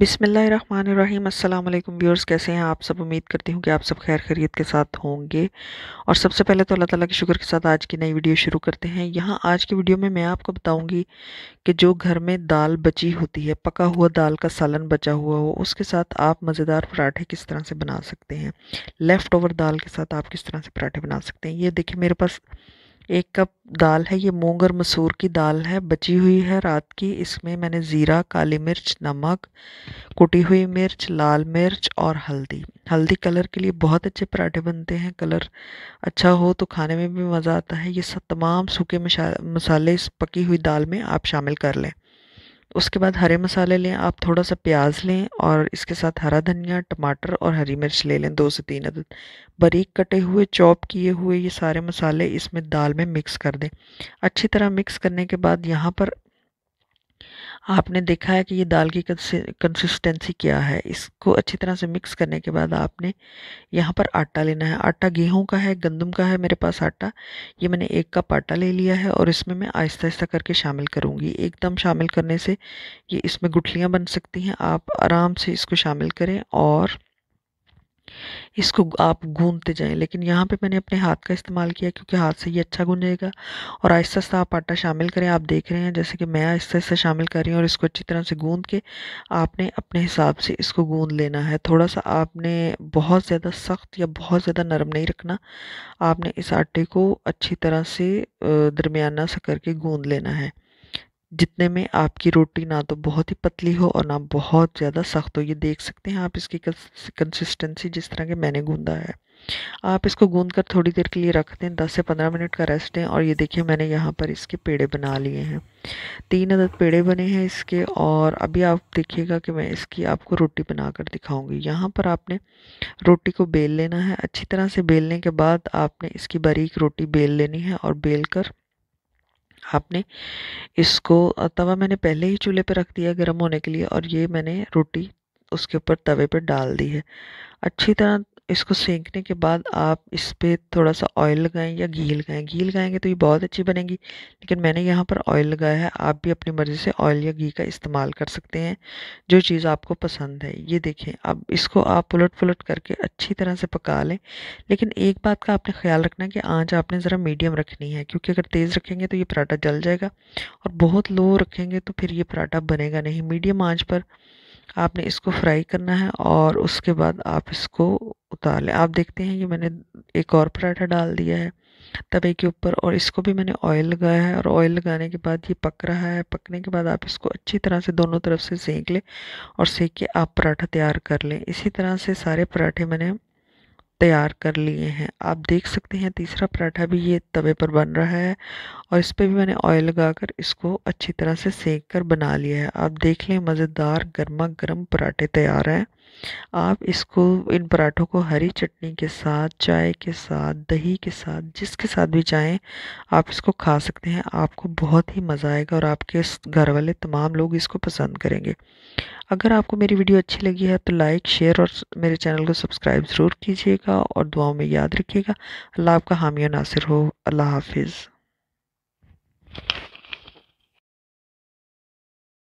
बिसमीम अल्लाम व्यूअर्स, कैसे हैं आप सब? उम्मीद करती हूँ कि आप सब खैर खरीत के साथ होंगे। और सबसे पहले तो अल्लाह ताला के शुक्र के साथ आज की नई वीडियो शुरू करते हैं। यहाँ आज की वीडियो में मैं आपको बताऊँगी कि जो घर में दाल बची होती है, पका हुआ दाल का सालन बचा हुआ हो, उसके साथ आप मज़ेदार पराठे किस तरह से बना सकते हैं? लेफ़्ट ओवर दाल के साथ आप किस तरह से पराठे बना सकते हैं? ये देखिए मेरे पास एक कप दाल है, ये मूंग और मसूर की दाल है, बची हुई है रात की। इसमें मैंने ज़ीरा, काली मिर्च, नमक, कुटी हुई मिर्च, लाल मिर्च और हल्दी। हल्दी कलर के लिए बहुत अच्छे पराठे बनते हैं, कलर अच्छा हो तो खाने में भी मज़ा आता है। ये सब तमाम सूखे मसाले इस पकी हुई दाल में आप शामिल कर लें। उसके बाद हरे मसाले लें, आप थोड़ा सा प्याज लें और इसके साथ हरा धनिया, टमाटर और हरी मिर्च ले लें, दो से तीन अदद। बारीक कटे हुए, चॉप किए हुए ये सारे मसाले इसमें दाल में मिक्स कर दें। अच्छी तरह मिक्स करने के बाद यहाँ पर आपने देखा है कि ये दाल की कंसिस्टेंसी क्या है? इसको अच्छी तरह से मिक्स करने के बाद आपने यहाँ पर आटा लेना है। आटा गेहूँ का है, गंदम का है मेरे पास आटा। ये मैंने एक कप आटा ले लिया है और इसमें मैं आहिस्ता आहिस्ता करके शामिल करूँगी। एकदम शामिल करने से ये इसमें गुठलियाँ बन सकती हैं। आप आराम से इसको शामिल करें और इसको आप गूंदते जाएँ। लेकिन यहाँ पे मैंने अपने हाथ का इस्तेमाल किया क्योंकि हाथ से ये अच्छा गूंजेगा और आहिस्ता आहिस्ता आप आटा शामिल करें। आप देख रहे हैं, जैसे कि मैं आहिस्ता आहिस्ता शामिल कर रही हूँ और इसको अच्छी तरह से गूंद के आपने अपने हिसाब से इसको गूंद लेना है। थोड़ा सा आपने बहुत ज़्यादा सख्त या बहुत ज़्यादा नरम नहीं रखना। आपने इस आटे को अच्छी तरह से दरमियाना सा करके गूंद लेना है। जितने में आपकी रोटी ना तो बहुत ही पतली हो और ना बहुत ज़्यादा सख्त हो। ये देख सकते हैं आप इसकी कंसिस्टेंसी जिस तरह के मैंने गूंदा है। आप इसको गूंद कर थोड़ी देर के लिए रख दें, दस से पंद्रह मिनट का रेस्ट दें और ये देखिए मैंने यहाँ पर इसके पेड़े बना लिए हैं। तीन अदद पेड़े बने हैं इसके और अभी आप देखिएगा कि मैं इसकी आपको रोटी बना कर दिखाऊँगी। यहाँ पर आपने रोटी को बेल लेना है। अच्छी तरह से बेलने के बाद आपने इसकी बारीक रोटी बेल लेनी है और बेल कर आपने इसको तवा मैंने पहले ही चूल्हे पर रख दिया गर्म होने के लिए और ये मैंने रोटी उसके ऊपर तवे पर डाल दी है। अच्छी तरह इसको सेंकने के बाद आप इस पर थोड़ा सा ऑयल लगाएँ या घी लगाएँ। घी लगाएँगे तो ये बहुत अच्छी बनेगी, लेकिन मैंने यहाँ पर ऑयल लगाया है। आप भी अपनी मर्ज़ी से ऑयल या घी का इस्तेमाल कर सकते हैं, जो चीज़ आपको पसंद है। ये देखें अब इसको आप पुलट पुलट करके अच्छी तरह से पका लें। लेकिन एक बात का आपने ख्याल रखना कि आँच आपने ज़रा मीडियम रखनी है, क्योंकि अगर तेज़ रखेंगे तो ये पराठा जल जाएगा और बहुत लो रखेंगे तो फिर ये पराठा बनेगा नहीं। मीडियम आँच पर आपने इसको फ्राई करना है और उसके बाद आप इसको उतार लें। आप देखते हैं कि मैंने एक और पराठा डाल दिया है, तवे के ऊपर, और इसको भी मैंने ऑयल लगाया है, और ऑयल लगाने के बाद ये पक रहा है। पकने के बाद आप इसको अच्छी तरह से दोनों तरफ़ से सेंक लें और सेक के आप पराठा तैयार कर लें। इसी तरह से सारे पराठे मैंने तैयार कर लिए हैं। आप देख सकते हैं तीसरा पराठा भी ये तवे पर बन रहा है, और इस पर भी मैंने ऑयल लगाकर इसको अच्छी तरह से सेक कर बना लिया है। आप देख लें, मज़ेदार गर्मा गर्म पराठे तैयार हैं। आप इसको, इन पराठों को हरी चटनी के साथ, चाय के साथ, दही के साथ, जिसके साथ भी चाहें, आप इसको खा सकते हैं। आपको बहुत ही मज़ा आएगा और आपके घर वाले तमाम लोग इसको पसंद करेंगे। अगर आपको मेरी वीडियो अच्छी लगी है तो लाइक, शेयर और मेरे चैनल को सब्सक्राइब ज़रूर कीजिएगा और दुआओं में याद रखिएगा। अल्लाह आपका हामिया नासिर हो। अल्लाह हाफिज़।